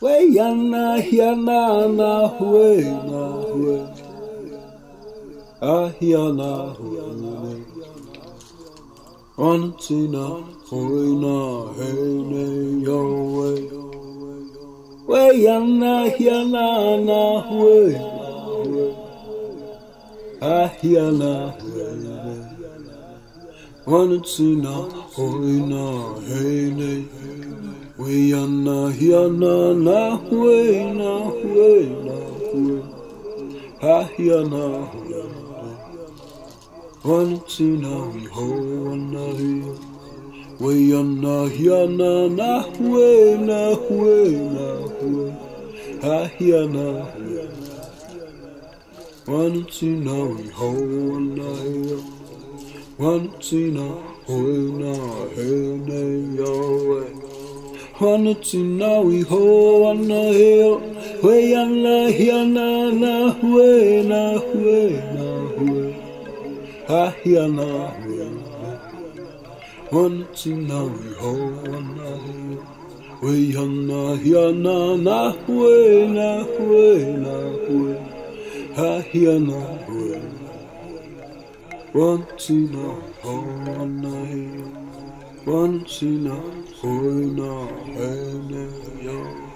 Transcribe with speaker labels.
Speaker 1: we yana hiana na hue na hue ahiana hue Antina hoina hene yowe we. Yana hiana na hue na hue ahiana hue Antina hoina hene we ah, yana hiana na hue na hue na hue ahiana hue Antina ho ana hia we yana hiana na hue na hue na hue ahiana hue Antina ho ana hia Wantina hoina hene yawe Wantina we ho ana hia We yana hiana na hue na hue na hue Ahiana hue Wantina we ho ana hia We yana hiana na hue na hue na hue Ahiana hue Wantina hoina hia Wantina hoina hene yawe